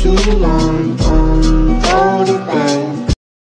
too long.